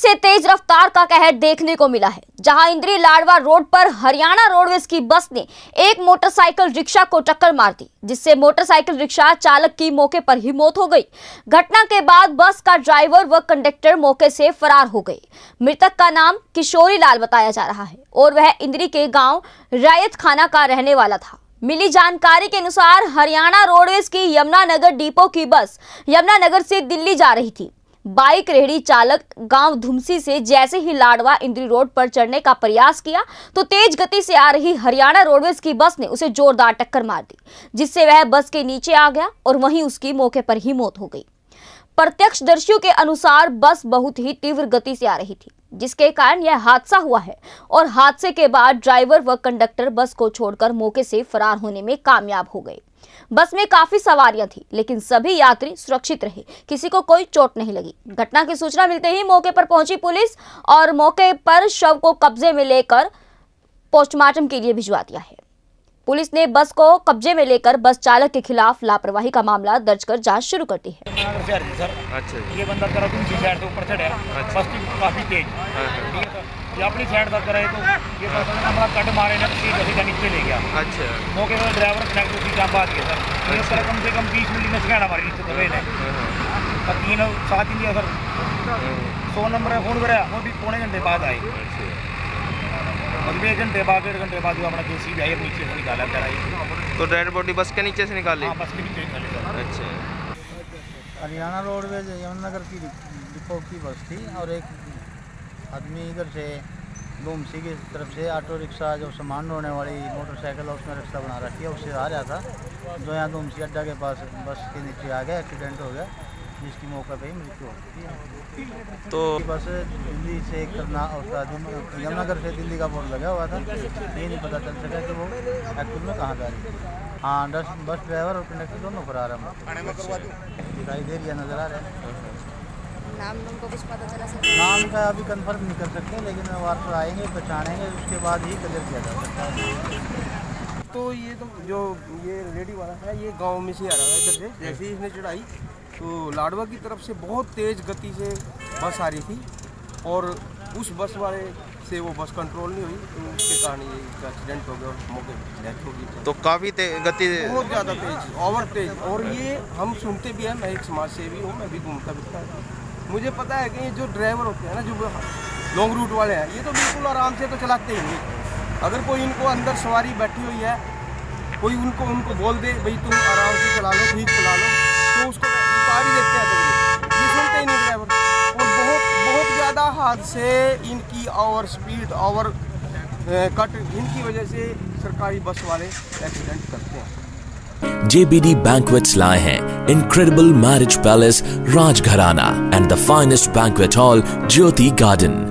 से तेज रफ्तार का कहर देखने को मिला है, जहाँ इंद्री लाडवा रोड पर हरियाणा रोडवेज़ की बस ने एक मोटरसाइकिल रिक्शा को टक्कर मार दी, जिससे मोटरसाइकिल रिक्शा चालक की मौके पर ही मौत हो गई। घटना के बाद बस का ड्राइवर व कंडक्टर मौके से फरार हो गए। मृतक का नाम किशोरी लाल बताया जा रहा है और वह इंद्री के गाँव रायत खाना का रहने वाला था। मिली जानकारी के अनुसार हरियाणा रोडवेज़ की यमुनानगर डिपो की बस यमुनानगर से दिल्ली जा रही थी। बाइक रेहड़ी चालक गाँव धुमसी से जैसे ही लाडवा इंद्री रोड पर चढ़ने का प्रयास किया तो तेज गति से आ रही हरियाणा रोडवेज़ की बस ने उसे जोरदार टक्कर मार दी, जिससे वह बस के नीचे आ गया और वहीं उसकी मौके पर ही मौत हो गई। प्रत्यक्षदर्शियों के अनुसार बस बहुत ही तीव्र गति से आ रही थी। जिसके कारण यह हादसा हुआ है और हादसे के बाद ड्राइवर व कंडक्टर बस को छोड़कर मौके से फरार होने में कामयाब हो गए। बस में काफ़ी सवारियाँ थी, लेकिन सभी यात्री सुरक्षित रहे। किसी को कोई चोट नहीं लगी। घटना की सूचना मिलते ही मौके पर पहुँची पुलिस और मौके पर शव को कब्जे में लेकर पोस्टमार्टम के लिए भिजवा दिया है। पुलिस ने बस को कब्जे में लेकर बस चालक के खिलाफ लापरवाही का मामला दर्ज कर जाँच शुरू कर दी है। अच्छा ये बंदा करा दूसरी साइड से ऊपर चढ़ा अच्छा। बस की काफ़ी तेज। हाँ, हाँ। सर ये अपनी साइड तक कराए तो ये बस ने हमारा कट मारे ना सीधा सीधा नीचे ले गया। अच्छा। मौके पर ड्राइवर कनेक्ट उसी बात किया सर। ये सर कम से कम बीस मिनट में सिखाना हमारे नीचे दबे ने। हाँ, तीन साथ ही लिया सर। सौ नंबर है फ़ोन कराया वो भी पौने घंटे बाद आए। और भी एक घंटे बाद डेढ़ घंटे बाद जो हमारा जो सी आई नीचे से निकाला कराई तो डेड बॉडी बस के नीचे से निकाली? हाँ बस के नीचे निकाले अच्छा। हरियाणा रोडवेज़ यमुनानगर की डिपो की बस थी और एक आदमी इधर से डोमसी की तरफ़ से ऑटो रिक्शा जो सामान ढोने वाली मोटरसाइकिल है उसमें रिक्शा बना रखी है उससे आ रहा था। जो यहाँ डोमसी अड्डा के पास बस के नीचे आ गया एक्सीडेंट हो गया। जिसकी मौके पे ही मृत्यु हो गई तो बस दिल्ली से करना दिल- यमुनानगर से दिल्ली का बोर्ड लगा हुआ था। ये नहीं पता चल सका कि वो एक्चुअल में कहाँ जा रही थी हाँ बस बस ड्राइवर और कंडक्टर दोनों पर आ फरार हैं दिखाई दे रही है नज़र आ रहा है। नाम तुमको कुछ पता चला नाम का अभी कंफर्म नहीं कर सकते लेकिन वापस आएँगे पहचानेंगे उसके बाद ही क्लियर किया जा सकता है। तो ये तो जो ये रेडी वाला है ये गाँव में से आ रहा है इधर से जैसे ही इसने चढ़ाई तो लाडवा की तरफ़ से बहुत तेज़ गति से बस आ रही थी और उस बस वाले से वो बस कंट्रोल नहीं हुई तो उसके कारण ये एक्सीडेंट हो गया और मौके पर डेथ हो गई तो काफ़ी गति बहुत ज़्यादा तेज ओवर तेज। और ये हम सुनते भी हैं मैं एक समाज सेवी हूँ मैं भी घूमता फिरता हूँ। मुझे पता है कि ये जो ड्राइवर होते हैं ना जो लॉन्ग रूट वाले हैं ये तो बिल्कुल आराम से तो चलाते ही नहीं अगर कोई इनको अंदर सवारी बैठी हुई है, कोई उनको उनको बोल दे, भाई तुम आराम से चला लो, ठीक चला लो तो उसको उतार ही देते हैं तकरीबन। ये सुनते ही नहीं ड्राइवर और बहुत बहुत ज़्यादा हादसे इनकी ओवर स्पीड ओवर कट इनकी वजह से सरकारी बस वाले एक्सीडेंट करते हैं JBD Banquets lie हैं incredible marriage palace Rajgharana and the finest banquet hall Jyoti Garden.